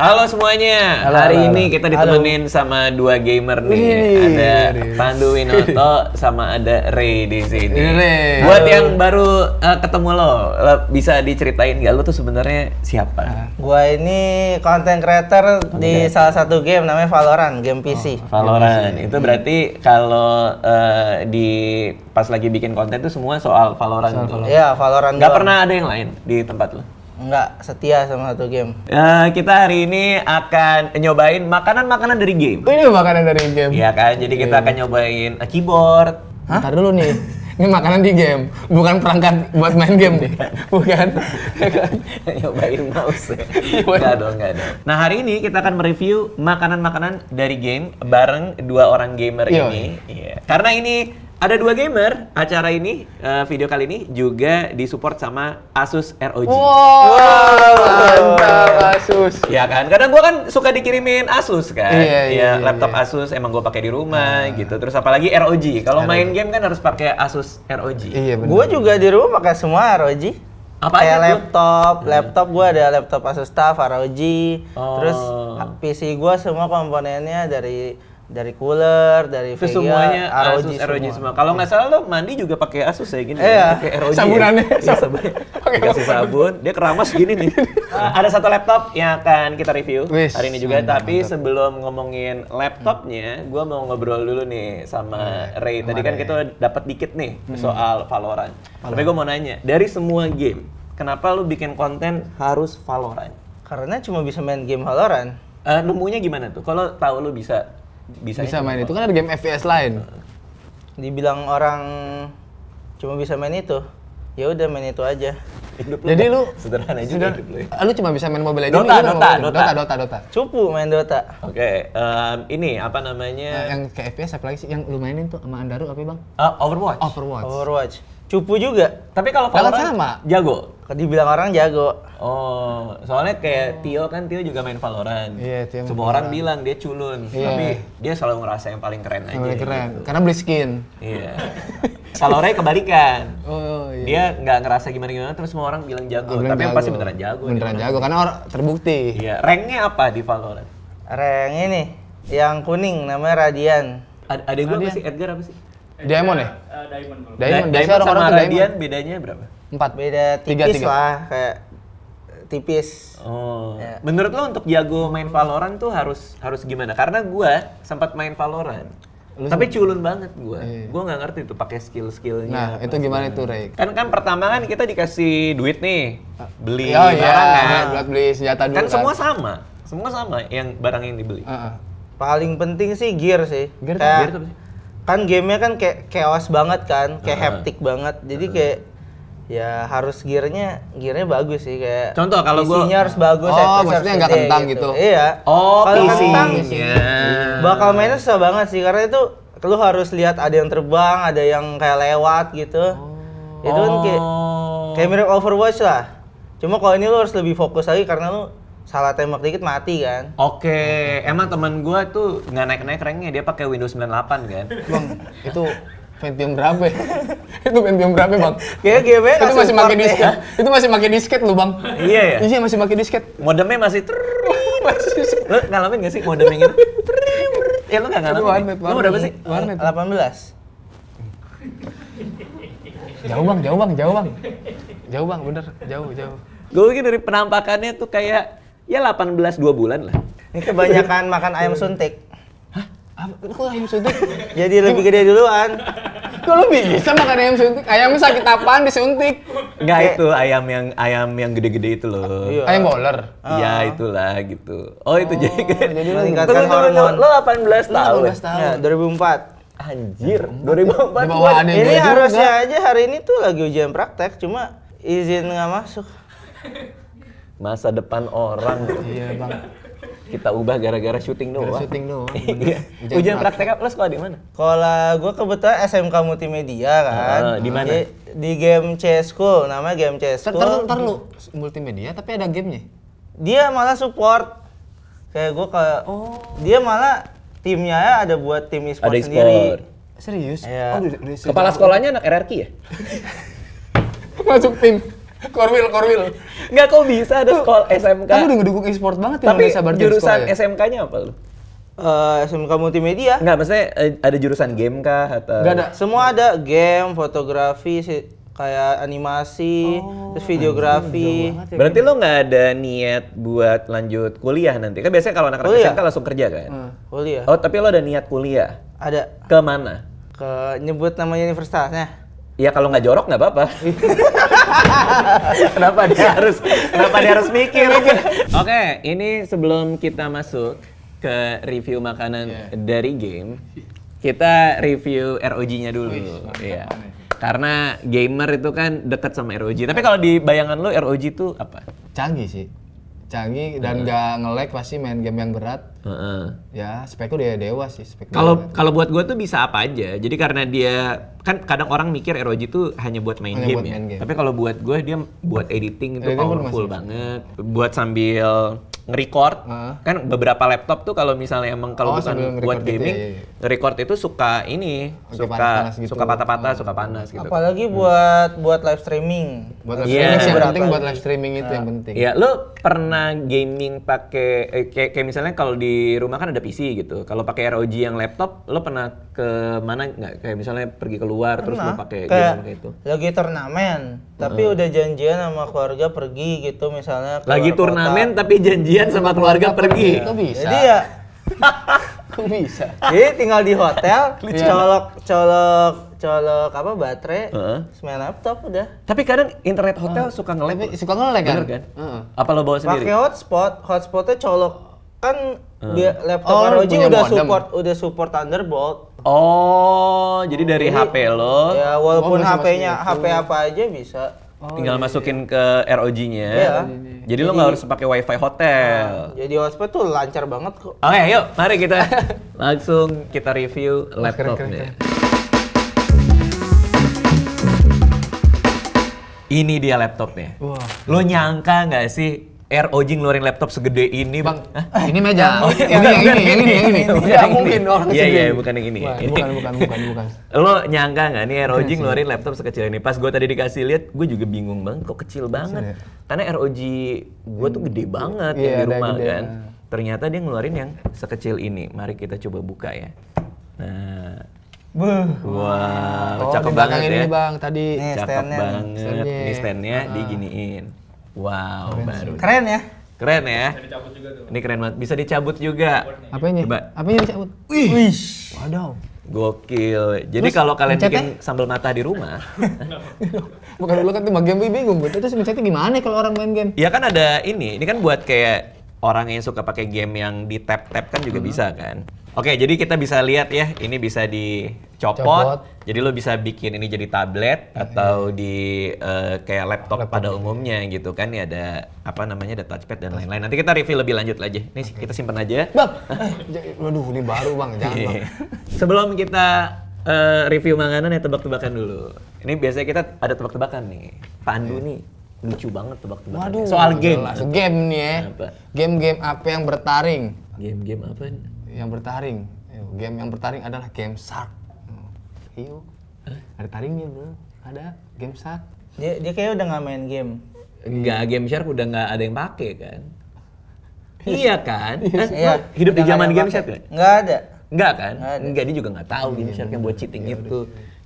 Halo semuanya. Halo, Hari halo, ini halo. kita ditemenin sama dua gamer nih. Wih, ada. Pandu Winoto sama ada Ray di sini. Buat Halo. yang baru eh, ketemu lo, lo bisa diceritain nggak lo tuh sebenarnya siapa? Gua ini content creator di salah satu game namanya Valorant, game PC. Valorant. Itu berarti kalau eh, di pas lagi bikin konten tuh semua soal Valorant. tuh. Iya, Valorant. Doang. pernah ada yang lain di tempat lo? Enggak, setia sama satu game. Eh, kita hari ini akan nyobain makanan-makanan dari game. Oh, ini makanan dari game. Iya kan, jadi kita akan nyobain eh, keyboard, Ntar dulu nih. Ini makanan di game, bukan perangkat buat main game nih. Bukan. nyobain mouse ya. Enggak dong, enggak dong. Nah, hari ini kita akan mereview makanan-makanan dari game bareng dua orang gamer Yo. ini. Iya. Karena ini ada dua gamer, acara ini, eh, video kali ini juga disupport sama Asus ROG. Wow, mantap Asus. Ya kan, kadang gua kan suka dikirimin Asus kan, Iya, iya, Ya, iya, laptop iya. Asus emang gua pakai di rumah gitu. Terus apalagi ROG, kalau main game kan harus pakai Asus ROG. Iya benar. Gua juga di rumah pakai semua ROG. Apa Kayak aja tuh? laptop, laptop gua ada laptop Asus TUF ROG. Oh. Terus PC gua semua komponennya dari dari cooler, dari Vega, semuanya ROG, Asus ROG semua. Kalau nggak salah lo mandi juga pakai Asus ya gini. Iya. Pakai ROG. Sabunannya. Ya? Iya, sabun. Dikasih sabun, dia keramas gini nih. Eh, ada satu laptop yang akan kita review Wis, hari ini juga. mantap, Tapi sebelum ngomongin laptopnya, gua mau ngobrol dulu nih sama Ray. Tadi kan kita dapat dikit nih soal Valorant. Tapi gua mau nanya, dari semua game, kenapa lu bikin konten harus Valorant? Karena cuma bisa main game Valorant. Eh, nemunya gimana tuh? Kalau tahu lu bisa bisa Bisa main itu kan ada game FPS lain. Dibilang orang cuma bisa main itu. Ya udah main itu aja. Hidup Jadi lu sederhana juga sudah hidup lu ya. Ah, lu cuma bisa main Mobile Legends Dota, gimana Dota? Dota. Dota, Dota, Dota. Cupu main Dota. Oke, em, ini apa Nah, namanya? yang ke FPS apa lagi sih yang lu mainin tuh sama Andaru apa ya, Bang? Ah, Overwatch. Overwatch. Overwatch. Cupu juga. Tapi kalau Valorant sama. jago. Dibilang orang jago. Oh, soalnya kayak Tio kan Tio juga main Valorant. Iya, Tio main Semua orang bilang dia culun, Iya. tapi dia selalu ngerasa yang paling keren aja. Paling keren. Karena beli skin. Iya. Kalau Ray kebalikan. Oh, iya. Dia nggak ngerasa gimana-gimana, terus semua orang bilang jago. Oh, tapi yang pasti beneran jago. Beneran orang. jago karena orang terbukti. Iya. Ranknya apa di Valorant? Rank ini yang kuning namanya Radian. Ad ada gue apa sih? Edgar apa sih? Diamond ya? Diamond kalau Diamond. Di- Biasanya orang-orang Radian Diamond. bedanya berapa? Empat. Beda Tiga, tipis tiga. lah, kayak tipis. Oh, Ya. menurut lo untuk jago main Valorant tuh harus harus gimana? Karena gua sempat main Valorant, tapi culun banget gua. Gua nggak ngerti tuh pakai skill-skillnya. Nah, itu gimana itu, Ray? Kan kan pertama kan kita dikasih duit nih, beli Oh iya, barang kan. buat beli senjata dulu Kan kan. semua sama, semua sama yang barang yang dibeli. Heeh. Paling penting sih gear sih. Gear tuh- kayak, gear tuh kan gamenya kan kayak chaos banget kan, kayak haptic banget. Jadi kayak ya harus gearnya gearnya bagus sih kayak. Contoh, kalau gua- PC-nya harus bagus, Oh, maksudnya nggak kentang gitu. Iya. Oh, Kalau kentang, bakal mainnya susah banget sih karena itu lu harus lihat ada yang terbang, ada yang kayak lewat gitu. Itu kan kayak Oh. kayak mirip Overwatch lah. Cuma kalau ini lu harus lebih fokus lagi karena lu salah tembak dikit mati kan. Oke, emang teman gua tuh nggak naik-naik ranknya, dia pakai Windows 98 kan. Bang, itu Pentium berapa ya? itu Pentium berapa, Bang? Kayak gamenya itu masih pakai disket. Itu masih pakai disket lu, Bang. Iya ya? Iya, masih pakai disket. Modemnya masih ter Lu ngalamin gak sih modem yang gitu? Ya lu gak ngalamin? Itu warnet, Lu berapa warnet. sih? Warnet. 18. Jauh, Bang, jauh, Bang, jauh, Bang. Jauh, Bang, bener. Jauh, jauh. Gue pikir dari penampakannya tuh kayak ya 18 2 bulan lah. Ini kebanyakan makan ayam suntik. Apa? Kok ayam suntik? Jadi lebih gede duluan. Kok lu bisa makan ayam suntik? Ayamnya sakit apaan disuntik? Enggak itu ayam yang ayam yang gede-gede itu loh. Iya. Ayam boler. Iya itulah gitu. Oh itu jadi jadi lu tunggu, hormon. Lo 18 tahun. 18 tahun. Ya, 2004. Anjir, 2004 Di bawah gua- adek Ini harusnya aja hari ini tuh lagi ujian praktek, cuma izin nggak masuk. Masa depan orang Iya, Bang. Kita ubah gara-gara syuting doang. Gara syuting doang. Iya. Ujian praktek apa? Lo sekolah di mana? Kalau gue kebetulan SMK Multimedia kan. Ah, di mana? Di, di game C School, namanya game C Ntar, School. ntar, ntar lu multimedia tapi ada gamenya. Dia malah support. Kayak gue ke dia malah timnya ya ada buat tim e-sport Ada sendiri. e-sport. Serius? Iya. Oh, Kepala sekolahnya anak RRQ ya? masuk tim. Korwil, Korwil. Nggak kok bisa ada sekolah SMK. Kamu udah ngedukung e-sport banget ya Tapi jurusan ya? SMK-nya apa lu? Eh, SMK Multimedia. Enggak, maksudnya eh, ada jurusan game kah atau Nggak ada. Semua ada game, fotografi, si- kayak animasi, terus videografi. Berarti lo nggak ada niat buat lanjut kuliah nanti? Kan biasanya kalau anak-anak Kuliah. SMK langsung kerja kan? Kuliah. Oh, tapi lo ada niat kuliah? Ada Ke mana? ke nyebut nama universitasnya. Ya kalau nggak jorok nggak apa-apa. kenapa dia harus kenapa dia harus mikir? Oke, ini sebelum kita masuk ke review makanan dari game, kita review ROG-nya dulu. Iya. Karena gamer itu kan dekat sama ROG. Tapi kalau di bayangan lo ROG itu apa? Canggih sih. Canggih dan nggak nge-lag pasti main game yang berat. Heeh. Ya, speknya udah dewa sih, Kalau kalau buat gue tuh bisa apa aja. Jadi karena dia kan kadang orang mikir ROG itu hanya buat main Hanya game buat ya. main game. Tapi kalau buat gue dia buat editing itu Editing powerful banget. Buat sambil nge-record. Heeh. Kan beberapa laptop tuh kalau misalnya emang kalau Oh, bukan buat gitu, gaming, iya, iya. nge-record itu suka ini, Oke, suka panas-panas gitu. suka patah-patah, suka panas gitu. Apalagi buat buat live streaming. buat live Iya. streaming yang penting buat live streaming itu yang penting. Iya, lo pernah gaming pakai eh, kayak, kayak misalnya kalau di rumah kan ada PC gitu. Kalau pakai ROG yang laptop, lo pernah ke mana nggak? Kayak misalnya pergi keluar terus Nah, pakai kayak game kayak itu. lagi turnamen, tapi udah janjian sama keluarga pergi gitu misalnya. Lagi kota. turnamen tapi janjian sama keluarga pergi. Kok bisa? Jadi ya, Kok bisa? jadi tinggal di hotel, colok colok colok apa baterai, Heeh. terus main laptop udah. Tapi kadang internet hotel suka Tapi nge-lag. suka nge-lag kan? Bener kan? Heeh. Apa lo bawa sendiri? Pakai hotspot, hotspotnya colok kan dia laptop Oh, ROG udah modem. support udah support Thunderbolt. Oh, jadi dari Jadi, HP lo Ya walaupun Oh, HP-nya HP apa aja bisa. tinggal masukin ke ROG-nya. Iya. Jadi, lo nggak harus pakai WiFi hotel. Jadi hotspot tuh lancar banget kok. Oke, yuk, mari kita langsung kita review laptopnya. Ini dia laptopnya. Wah. Lo nyangka nggak sih ROG ngeluarin laptop segede ini, Bang, Hah? ini meja. Oh, ini yang ini, yang ini, yang ini. Yang mungkin orang Iya, iya, bukan yang ini. Wah, Bukan, bukan, bukan, bukan. Lo nyangka nggak nih ROG ngeluarin laptop sekecil ini? Pas gue tadi dikasih lihat, gue juga bingung banget, kok kecil banget. ya? Karena ROG gue tuh gede banget Iya, yang di rumah kan. Ternyata dia ngeluarin yang sekecil ini. Mari kita coba buka ya. Nah, Buh. wow, Oh, cakep banget ini ya. Bang, tadi. Nih, Cakep nih. banget. Ini standnya diginiin. Wow, baru. Keren ya? Keren ya. Ini keren banget. Bisa dicabut juga. Apanya? Coba. Apanya dicabut? Wih. Wadaw. Gokil. Jadi kalau kalian mencetnya? bikin sambal mata di rumah, Bukan dulu kan cuma game bingung gue. Terus mencetnya gimana kalau orang main game? ya kan ada ini. Ini kan buat kayak orang yang suka pakai game yang di tap-tap kan juga bisa kan. Oke, jadi kita bisa lihat ya, ini bisa dicopot. Copot. Jadi lo bisa bikin ini jadi tablet atau di eh, kayak laptop, pada umumnya gitu kan. Ya ada apa namanya ada touchpad dan lain-lain. Nanti kita review lebih lanjut aja. Nih kita simpan aja. Bang, eh, waduh ini baru bang, jangan bang. Iya. Sebelum kita eh, review makanan ya tebak-tebakan dulu. Ini biasanya kita ada tebak-tebakan nih. Pandu nih lucu banget tebak-tebakan. Waduh. Soal game. jelas. Game nih ya. Game-game apa yang bertaring? Game-game apa? Yang bertaring. Ayo, game yang bertaring adalah game Shark. Iyo. Ada taringnya bro. Ada game Shark. Dia dia kayak udah nggak main game. Enggak, Game Shark udah nggak ada yang pakai kan? iya kan? Hah? Iya. Hidup di Udah zaman Game. Shark nggak? Nggak ada. Enggak kan? Nggak ada. Enggak, dia juga nggak tahu Game Shark yang buat cheating itu.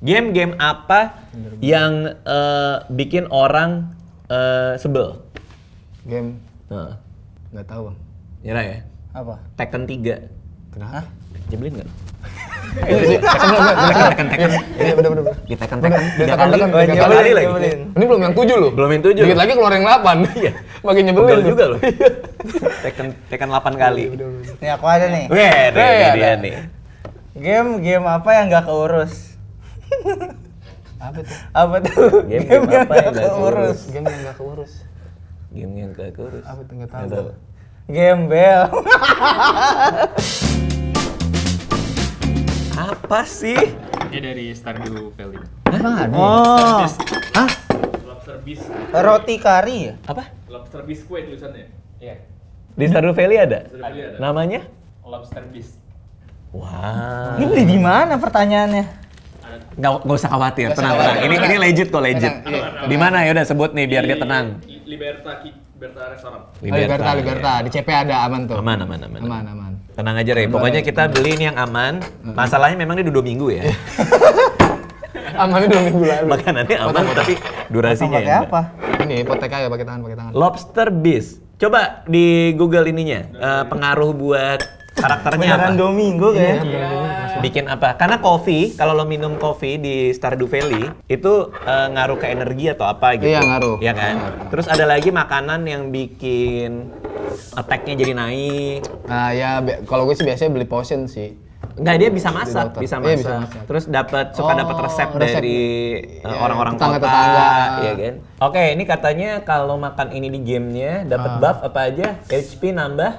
Game-game apa yang eh, bikin orang eh, sebel? Game Nah, nggak tahu bang. nyerah ya? Apa? Tekken 3. Kenapa? Jebelin nggak? Ini. Iya bener. Di Tekken, Tekken. Dia Tiga tekan kali, tekan tiga kali kali lagi. Ini belum yang tujuh loh. Belum yang tujuh. Dikit lagi keluar yang delapan. Iya. Makin nyebelin. Juga loh. Tekken, Tekken 8 kali. Nih aku ada nih. Weh, Eh, ini dia nih. Game game apa yang nggak keurus? Apa tuh? Apa tuh? Game- game apa yang nggak keurus? Game yang nggak keurus. Game yang gak kurus. Apa tuh Nggak tahu. Game bel. Apa sih? Ini dari Stardew Valley. Emang ada? Oh, Hah? Lobster Beast. roti kari ya? Apa? Lobster Biscuit tulisannya. Iya. Di Stardew Valley ada? Stardew Valley ada. Namanya? Lobster Beast. Wah. Ini beli di mana pertanyaannya? Ada Nggak, nggak usah khawatir, tenang, tenang. Ini ini legit kok, legit. Di mana ya udah sebut nih biar dia Di tenang. Liberta, Liberta Restoran. Oh, Liberta, Liberta. Di CP ada aman tuh. Aman, aman, aman. Aman, aman. Tenang aja, Rey. Pokoknya kita beli ini yang aman. Masalahnya memang ini udah dua minggu ya. Amannya dua minggu lalu. Makanannya aman, tapi durasinya Pakai ya. apa? Ini hipotek aja pakai tangan, pakai tangan. Lobster Beast. Coba di Google ininya, eh, pengaruh buat karakternya apa? Beneran dua minggu Iya, kayaknya. Bikin apa? Karena kopi, kalau lo minum kopi di Stardew Valley, itu eh, ngaruh ke energi atau apa gitu. Iya, ngaruh. Iya kan? Terus ada lagi makanan yang bikin attack-nya jadi naik. Nah, ya kalau gue sih biasanya beli potion sih. Enggak, dia bisa masak, bisa Iya, masak. bisa masak. Terus dapat suka Oh, dapat resep, resep. dari uh, Iya, orang-orang kota, tetangga-tetangga. iya kan? Oke, ini katanya kalau makan ini di gamenya dapat Ah. buff apa aja? HP nambah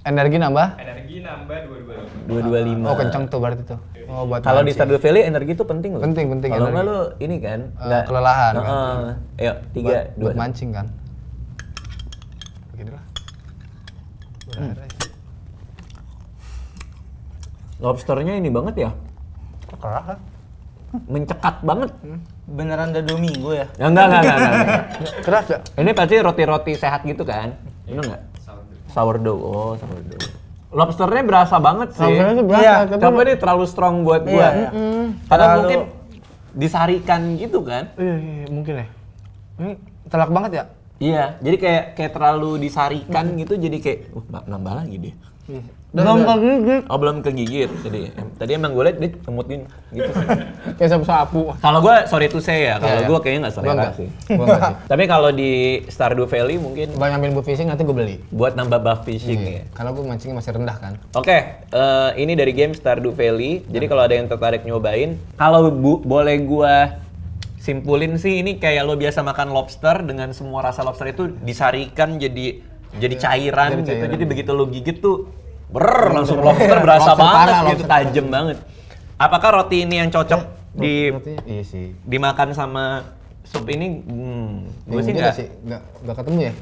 Energi nambah? Energi nambah 225. 225. Oh, kenceng tuh berarti tuh. Oh, buat Kalau di. Stardew Valley energi itu penting loh. Penting, penting Kalau nggak lo ini kan Eh, kelelahan, kan? Heeh. Ayo, tiga, buat, dua. buat mancing kan. Begini lah. Hmm. Lobsternya ini banget ya, Kerak kan? mencekat banget. Beneran udah dua minggu ya? Ya, enggak, enggak, enggak, enggak. Keras ya? Ini pasti roti-roti sehat gitu kan? Bener nggak? Sourdough. Oh, sourdough. Lobsternya berasa banget sih. Lobsternya tuh berasa, Iya, tapi- Coba deh terlalu strong buat gua. Iya, iya. Karena Terlalu- mungkin disarikan gitu kan? Iya, iya, iya, mungkin ya. Ini telak banget ya? Iya, jadi kayak kayak terlalu disarikan gitu jadi kayak uh, nambah lagi deh. Belum kegigit. Oh belum kegigit tadi. Em- Tadi emang gue liat dia ngemutin gitu sih. Kayak sapu-sapu. kalau gue sorry to say ya, kalau Iya, iya. gue kayaknya nggak selera sih. Gua sih. Tapi kalau di Stardew Valley mungkin Coba ngambil boot fishing nanti gue beli. buat nambah buff fishing Iya. ya. Kalau gue mancingnya masih rendah kan. Oke, eh, ini dari game Stardew Valley. Jadi kalau ada yang tertarik nyobain, kalau bu boleh gua simpulin sih ini kayak lo biasa makan lobster dengan semua rasa lobster itu disarikan jadi jadi cairan jadi gitu. cairan. Jadi begitu lo gigit tuh ber langsung lobster berasa Lobster banget parah, gitu, tajam banget. Apakah roti ini yang cocok di Rotinya- Iya sih. dimakan sama sup ini? Hmm, gue Bingung sih juga nggak. sih. Nggak, nggak ketemu ya?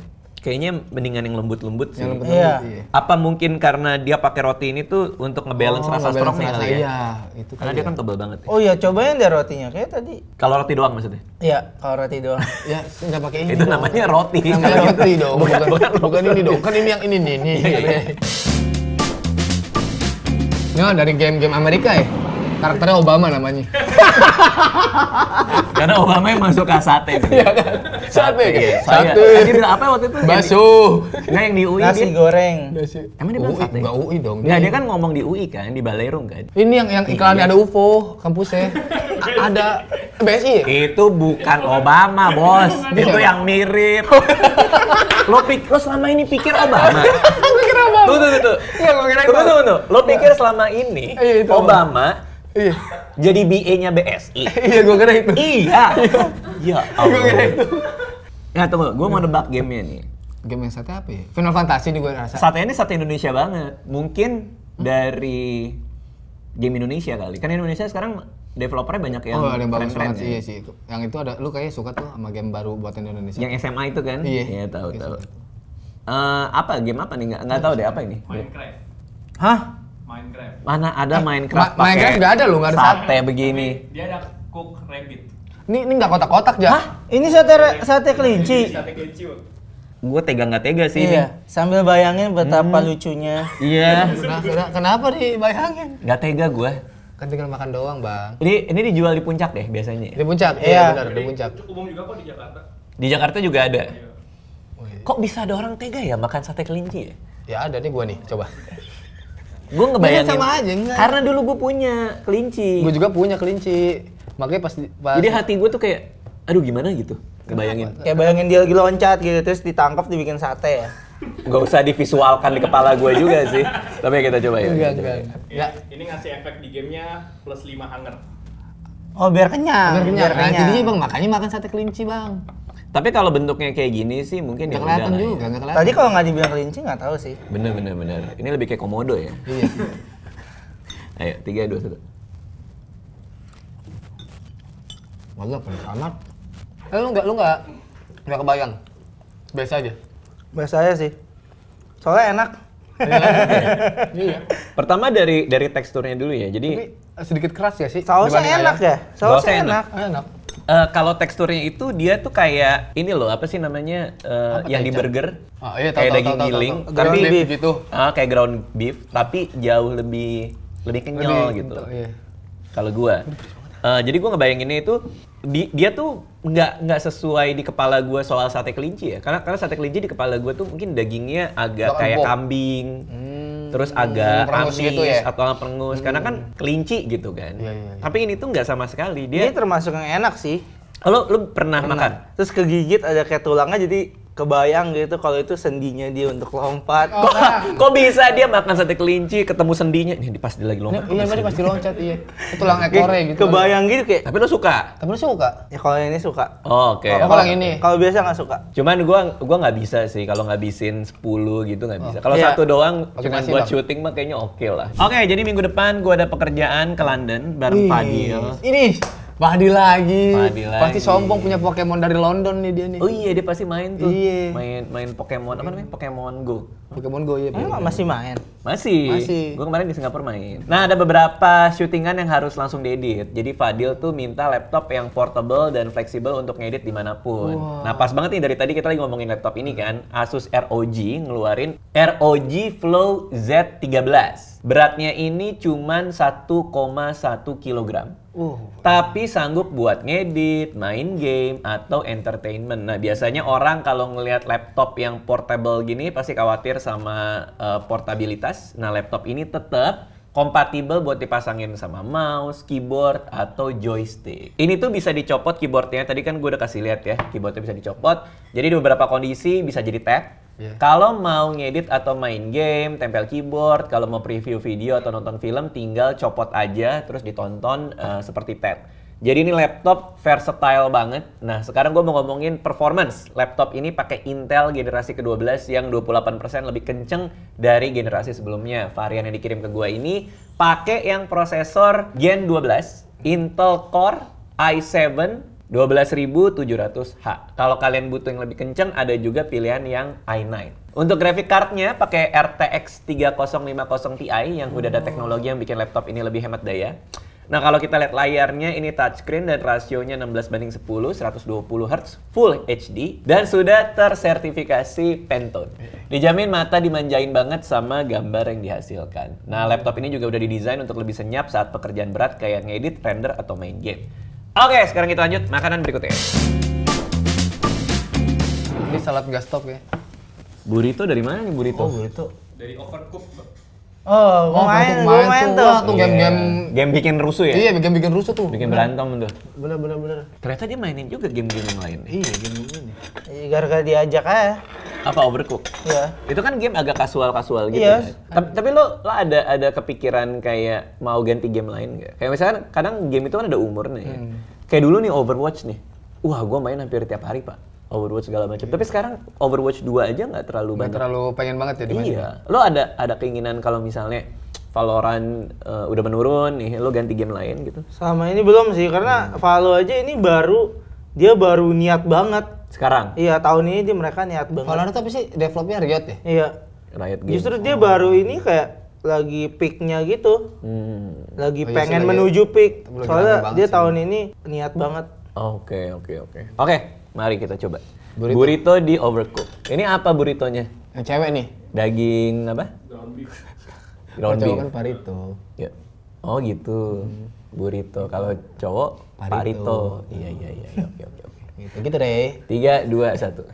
Kayaknya mendingan yang lembut-lembut sih. Yang lembut Iya. iya. Apa mungkin karena dia pakai roti ini tuh untuk ngebalance Oh, rasa ngebalance strongnya kali ya? Iya, itu Karena dia ya. kan tebal banget. ya. Oh iya, cobain deh rotinya. Kayak tadi. Kalau roti doang maksudnya? Iya, kalau roti doang. Ya, nggak pakai ini. Itu dong. namanya roti. Namanya roti dong. Bukan, Bukan, bukan bukan, ini dong. Kan ini yang ini nih. nih. Nah, dari game-game Amerika ya? Karakternya Obama namanya. Karena Obama yang masuk ke sate. Iya kan? Sate kan? iya. Sate. Dia bilang apa waktu itu? Bakso. Enggak yang di UI Nasi dia. goreng. Emang dia bilang UI, sate? Enggak UI dong. Enggak, dia kan ngomong di UI kan, di Balerung kan. Ini yang yang iklannya ada UFO kampusnya. A- ada BSI ya? Itu bukan Obama, Bos. Itu yang mirip. lo pik lo selama ini pikir Obama? Pikir apa? Tuh, tuh, tuh, tuh. Iya, tunggu, tunggu. Lo pikir selama ini Iya, itu Obama Iya. jadi BA-nya BSI? Iya, gua kira itu. Iya. Ya Gua kira Allah. itu. Nah, tunggu, gue mau nebak gamenya nih. Game yang sate apa ya? Final Fantasy nih gua rasa. Sate ini sate Indonesia banget. Mungkin dari game Indonesia kali. Kan Indonesia sekarang developernya banyak yang oh, ada yang bagus banget sih, ya. iya sih. Yang itu ada, lu kayaknya suka tuh sama game baru buatan Indonesia. Yang SMA itu kan? Iya. Iya, tahu, Iya, tahu. suka. Eh, apa game apa nih? Nggak, nggak tahu deh apa ini. Minecraft. Hah? Minecraft. Mana ada Minecraft Ma- Minecraft nggak ada loh, nggak ada sate begini. Dia ada cook rabbit. Ini ini nggak kotak-kotak ya? Ini sate re- sate kelinci. Sate kelinci. Gue tega nggak tega sih Iya, sambil bayangin betapa lucunya. ini. Iya. Nah, kena- kenapa dibayangin? Nggak tega gue. Kan tinggal makan doang, Bang. Ini ini dijual di puncak deh biasanya. Di puncak? Iya. benar, di puncak. Umum juga kok di Jakarta. Di Jakarta juga ada. Iya. Oh, iya. Kok bisa ada orang tega ya makan sate kelinci ya? Ya ada nih gua nih, coba. Gue ngebayangin. sama aja, enggak. Karena dulu gue punya kelinci. Gua juga punya kelinci. Makanya pas, pas Jadi hati gue tuh kayak, aduh gimana gitu. Ngebayangin. Kayak bayangin dia lagi loncat gitu, terus ditangkap dibikin sate ya. Gak usah divisualkan di kepala gue juga sih. Tapi kita coba ya. enggak enggak. ya. Ini ngasih efek di gamenya plus 5 hanger. Oh, biar kenyang. Bener kenyang. Nah, jadinya Bang, makanya makan sate kelinci, Bang. Tapi kalau bentuknya kayak gini sih mungkin ya Enggak udah kelihatan ya. juga, enggak kelihatan. Tadi kalau nggak dibilang kelinci nggak tahu sih. Bener bener bener. Ini lebih kayak komodo ya. Iya. Ayo tiga dua satu. Waduh, pedes amat. Eh, lu enggak lu enggak enggak kebayang. Biasa aja. Bahasa saya sih. Soalnya enak. Iya. Pertama dari dari teksturnya dulu ya. Jadi sedikit keras ya sih? Sausnya enak ayam? ya? Sausnya Sausnya enak. Enak. Eh, kalau teksturnya itu dia tuh kayak ini loh apa sih namanya eh, Apa yang di burger Ah, iya, tahu, kayak tahu, daging tahu, giling tahu. tapi Ground beef gitu. ah, kayak ground beef tapi jauh lebih lebih kenyal Lebih- gitu Iya. kalau gua Eh, jadi gua ngebayanginnya itu di- dia tuh nggak nggak sesuai di kepala gua soal sate kelinci ya karena karena sate kelinci di kepala gua tuh mungkin dagingnya agak Agak kayak empuk. kambing Hmm, terus agak perengus amis gitu ya? atau perengus karena kan kelinci gitu kan Iya, iya, iya. tapi ini tuh nggak sama sekali Ini dia termasuk yang enak sih. Lo lo pernah, makan Nah, Terus kegigit ada kayak tulangnya jadi kebayang gitu kalau itu sendinya dia untuk lompat. Oh, nah. Kok bisa dia makan sate kelinci ketemu sendinya? Ini pas dia lagi lompat. Iya, tadi pasti loncat, iya. Itu tulang ekornya gitu. Kebayang gitu kayak. Tapi lo suka? Tapi lu suka? Ya kalau ini suka. Oh, Oke. Oh, kalau yang ini? Kalau biasa nggak suka. Cuman gua gua nggak bisa sih kalau ngabisin 10 gitu nggak bisa. Kalau Iya. satu doang Pakai cuman buat Bang. syuting mah kayaknya oke lah. Oke, jadi minggu depan gua ada pekerjaan ke London bareng Fadil. Ini Fadil lagi. Pasti lagi. sombong punya Pokemon dari London nih dia nih. Oh iya dia pasti main tuh. Iya. Main main Pokemon apa namanya? Pokemon Go. Pokemon Go ya. Emang masih main. Masih. Masih. Gue kemarin di Singapura main. Nah, ada beberapa syutingan yang harus langsung diedit. Jadi Fadil tuh minta laptop yang portable dan fleksibel untuk ngedit di mana pun. Nah, pas banget nih dari tadi kita lagi ngomongin laptop ini kan. Asus ROG ngeluarin ROG Flow Z13. Beratnya ini cuman 1,1 kilogram. Uh. Tapi sanggup buat ngedit, main game, atau entertainment. Nah, biasanya orang kalau ngelihat laptop yang portable gini pasti khawatir sama eh, portabilitas. Nah, laptop ini tetap kompatibel buat dipasangin sama mouse, keyboard, atau joystick. Ini tuh bisa dicopot keyboardnya. Tadi kan gue udah kasih lihat ya, keyboardnya bisa dicopot. Jadi di beberapa kondisi bisa jadi tab. Iya. Kalau mau ngedit atau main game, tempel keyboard. Kalau mau preview video atau nonton film, tinggal copot aja terus ditonton eh, seperti tab. Jadi ini laptop versatile banget. Nah, sekarang gue mau ngomongin performance. Laptop ini pakai Intel generasi ke-12 yang 28% lebih kenceng dari generasi sebelumnya. Varian yang dikirim ke gue ini pakai yang prosesor Gen 12 Intel Core i7 12700H. Kalau kalian butuh yang lebih kenceng, ada juga pilihan yang i9. Untuk graphic cardnya pakai RTX 3050 Ti yang udah ada teknologi yang bikin laptop ini lebih hemat daya. Nah kalau kita lihat layarnya ini touchscreen dan rasionya 16 banding 10, 120 Hz Full HD dan sudah tersertifikasi Pantone. Dijamin mata dimanjain banget sama gambar yang dihasilkan. Nah laptop ini juga udah didesain untuk lebih senyap saat pekerjaan berat kayak ngedit, render, atau main game. Oke sekarang kita lanjut makanan berikutnya. Ini salad gas stop ya. Burrito dari mana nih burrito? Oh, burrito. Dari overcook, Oh, gua main, untuk gua main tuh. Wah, tuh game-game Game bikin rusuh ya? Iya, bikin-bikin rusuh tuh. Bikin berantem tuh. Bener bener bener. Ternyata dia mainin juga game-game yang lain. Iya, game ini. Iya, Gara-gara diajak aja. Apa Overcook? Iya. Itu kan game agak kasual-kasual gitu. Iya. kan? Tapi, tapi lo, lo ada ada kepikiran kayak mau ganti game lain nggak? Kayak misalkan kadang game itu kan ada umurnya ya. Kayak dulu nih Overwatch nih. Wah, gua main hampir tiap hari, Pak. Overwatch segala macam. Tapi sekarang Overwatch 2 aja nggak terlalu Nggak banyak. terlalu pengen banget ya dimainin. Iya. Lo ada ada keinginan kalau misalnya Valorant eh, udah menurun nih, lo ganti game lain gitu. Sama ini belum sih, karena Valo aja ini baru, dia baru niat banget. Sekarang Iya, tahun ini dia mereka niat banget. Valorant tapi sih developnya Riot ya. Iya. Riot Games. Justru dia baru ini kayak lagi peaknya gitu. Hmm. Lagi Oh iya sih, pengen lagi- menuju peak. Soalnya dia sih. tahun ini niat banget. Oke, oke, oke. Oke, mari kita coba. Burrito. Burrito. di overcook. Ini apa burritonya? Yang cewek nih. Daging apa? Ground beef. Ground beef. kan parito. Ya. Oh gitu. Burrito. Kalau cowok Parito. parito. Iya, iya, iya. iya. Oke, oke, oke. Gitu gitu deh. Tiga, dua, satu.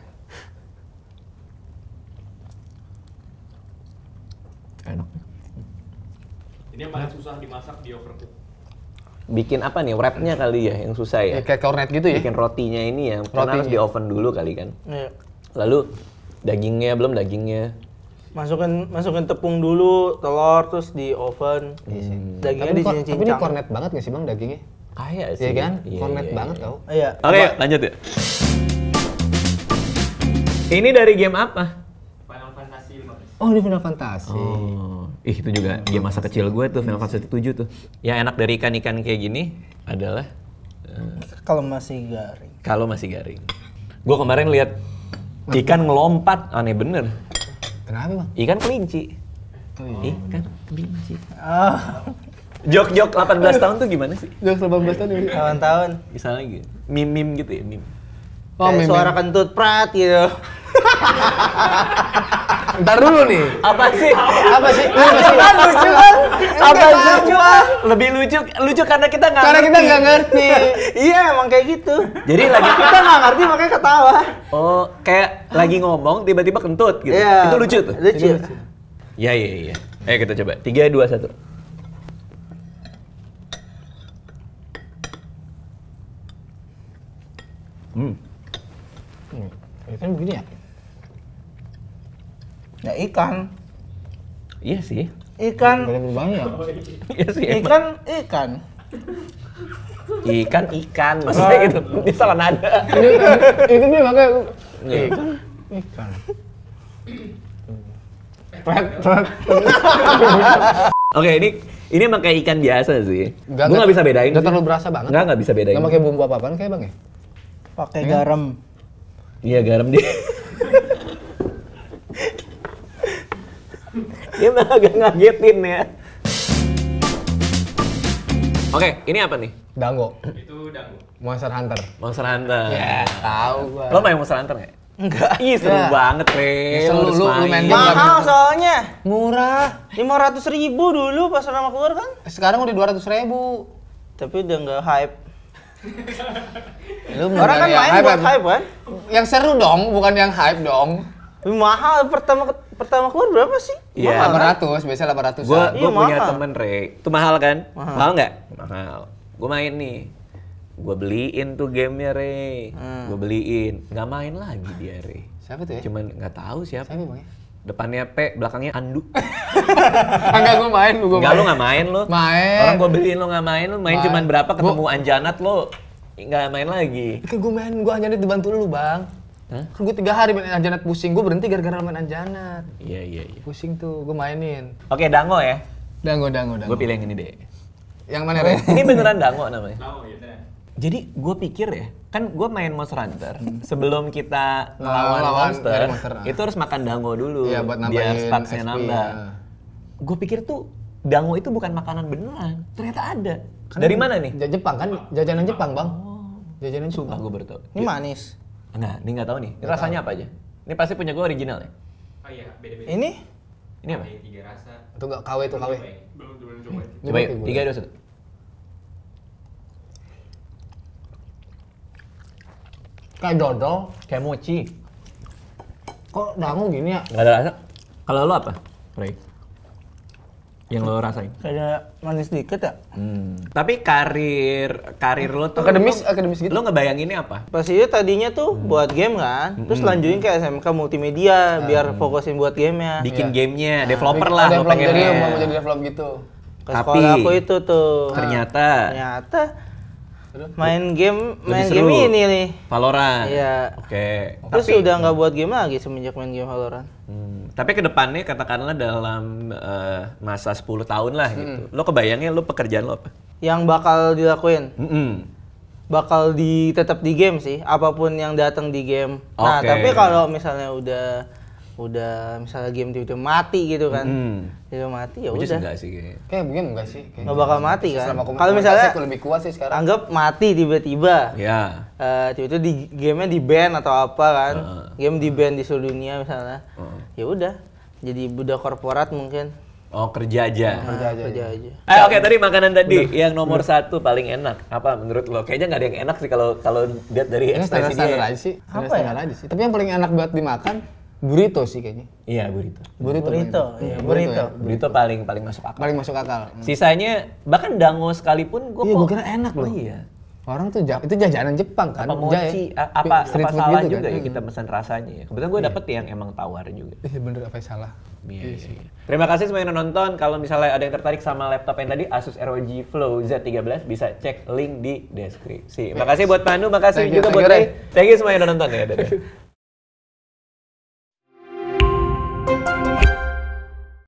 Enak. Ini yang paling susah dimasak di overcook. Bikin apa nih? Wrapnya kali ya yang susah ya? Ya, kayak cornet gitu ya. Bikin rotinya ini ya. Karena harus di oven dulu kali kan. Iya. Lalu dagingnya belum dagingnya. Masukin masukin tepung dulu, telur terus di oven. Dagingnya Tapi, ini kor- tapi ini cornet banget gak sih bang dagingnya? Kayak sih. Iya kan? Iya, cornet iya, banget iya. tau. Iya. Oke, yuk, lanjut ya. Ini dari game apa? Final Fantasy 15. Oh ini Final Fantasy. Oh, ih itu juga game masa kecil gue tuh Final Fantasy 7 tuh. Yang enak dari ikan-ikan kayak gini adalah eh, Kalau masih garing. kalau masih garing. Gue kemarin lihat ikan ngelompat, aneh bener. Kenapa bang? Ikan kelinci. Oh, iya. Ikan kelinci. Ah. Jok-jok 18 tahun tuh gimana sih? Jok 18 tahun ini. Tahun-tahun. Misalnya gitu. Mim-mim gitu ya, mim. Oh, Kayak meme. suara kentut prat gitu. Ntar dulu nih. Apa sih? Apa sih? lucu kan, lucu kan? Apa lucu ah? Lebih lucu, lucu karena kita nggak Karena kita ngerti. nggak ngerti. iya emang kayak gitu. Jadi lagi Kita nggak ngerti makanya ketawa. Oh, kayak lagi ngomong tiba-tiba kentut gitu. Iya. Itu lucu tuh. Lucu. Iya, iya, iya. Ayo kita coba. 3 2 1. Hmm. Hmm, kan begini ya? Ya ikan. Iya sih. Ikan. Ya? Iya sih. emang. Ikan, ikan. Ikan ikan maksudnya gitu. Dia salah nada. Ini itu dia makanya Iya. ikan ikan. Pret, pret. Oke, ini ini emang kayak ikan biasa sih. Nggak- Gue nggak bisa bedain. Sih. terlalu berasa banget. Nggak, nggak bisa bedain. Nggak pakai bumbu apa-apaan kayak bang ya? Pakai garam. Iya garam dia. emang agak ngagetin ya. Oke, ini apa nih? Dango, Itu dangu. Monster Hunter. Monster Hunter. Ya, tahu gua. Lo main Monster Hunter nggak? Enggak. Ih, seru Ya. banget, Re. Seru, harus lu- lu main Mahal soalnya. Murah. 500 ribu dulu pas pertama keluar kan? Sekarang udah 200 ribu. Tapi udah nggak hype. Lu Orang kan main hype, buat hype kan? Yang seru dong, bukan yang hype dong. Mahal pertama pertama keluar berapa sih? Iya. Mahal, kan? 800, biasanya 800 Gue Iya, punya mahal. temen, Re. Itu mahal kan? Mahal. Mahal nggak? Mahal. Gue main nih. Gue beliin tuh gamenya, Re. Hmm. Gue beliin. Nggak main lagi dia, Re. Siapa tuh ya? Cuman nggak tahu siapa. Siapa bang ya? Depannya P, belakangnya Andu. Enggak, gue main, gue Enggak, lu nggak main lu. Main. Orang gue beliin lu nggak main, lu main Main. cuman berapa ketemu Gua- Anjanat lu nggak main lagi. Kan gue main, gue anjanat dibantu lu bang. Hah? Kan gue tiga hari main anjanat pusing, gue berhenti gara-gara main anjanat. Iya, iya, iya. Pusing tuh, gue mainin. Oke, Dango ya. Dango, dango, dango. Gue pilih yang ini deh. Yang mana, Re? Ini beneran Dango namanya. Dangu ya, beneran. Jadi gue pikir ya, kan gue main Monster Hunter sebelum kita Lawan- ngelawan lawan monster, monster, itu harus makan dango dulu Iya, buat biar nambahin statsnya SP, nambah. ya. Gue pikir tuh dango itu bukan makanan beneran, ternyata ada. Dari mana nih? Jepang kan, jajanan Jepang bang. Jajanan Sumpah Jepang. gue baru tahu. Ini manis. Enggak, ini nggak tahu nih. Ini rasanya apa aja? Ini pasti punya gue original ya. Oh iya, beda-beda. Ini Ini apa? Ada tiga rasa. Itu gak KW tuh KW. Belum belum coba. Coba yuk, tiga dua satu. Kayak dodol. Kayak mochi. Kok dango gini ya? Nggak ada rasa. Kalau lo apa, Ray? Yang lo rasain? kayak manis dikit ya. Hmm. Tapi karir karir lo tuh Akademis, lo, akademis gitu. lo ngebayanginnya apa? Pas itu tadinya tuh Hmm. buat game kan, terus lanjutin ke SMK multimedia biar fokusin buat gamenya. Bikin Iya. gamenya, developer Bikin- lah lo develop, pengennya. Jadi mau jadi develop gitu. Ke Tapi- sekolah aku itu tuh. Ternyata Ternyata main game main game ini nih. Valorant. Iya. Oke. Terus Tapi udah nggak buat game lagi semenjak main game Valorant. Hmm, tapi ke depannya katakanlah dalam eh, masa 10 tahun lah gitu. Lo kebayangnya lo pekerjaan lo apa? Yang bakal dilakuin Mm-mm. bakal di tetap di game sih, apa pun yang datang di game. Nah, Oke. tapi kalau misalnya udah udah misalnya game tiba-tiba mati gitu kan. Hmm. Tiba mati ya udah. enggak sih kayaknya. Kayak begini enggak sih? Kayak Nggak bakal mati kan. Kalau misalnya aku lebih kuat sih sekarang. anggap mati tiba-tiba. Ya. Eh, tiba-tiba di gamenya di ban atau apa kan Heeh. game di ban di seluruh dunia misalnya Heeh. ya udah jadi budak korporat mungkin Oh kerja aja. Kerja aja. kerja aja Eh oke tadi makanan tadi yang nomor satu paling enak apa menurut lo? Kayaknya nggak ada yang enak sih kalau kalau lihat dari Ini ekspresi standar-standar dia. aja sih. Apa ya? Standar aja sih. Tapi yang paling enak buat dimakan burrito sih kayaknya. Iya burrito. Burrito. Burrito, iya, burrito. burrito. ya. Burrito paling paling masuk akal. Paling masuk akal. Sisanya bahkan dango sekalipun gue Iya, gua kira enak Oh loh. iya. Orang tuh itu jajanan Jepang kan. Apa mochi, apa Street apa food salah gitu juga kan. ya kita pesan rasanya ya. Kebetulan gue dapet yang emang tawar juga. Iya bener apa yang salah. Iya, iya, iya. Terima kasih semua yang udah nonton. Kalau misalnya ada yang tertarik sama laptop yang tadi Asus ROG Flow Z13 bisa cek link di deskripsi. Makasih buat Pandu, makasih Thank you, juga thank buat you, Ray. Thank you semua yang udah nonton ya. Dadah.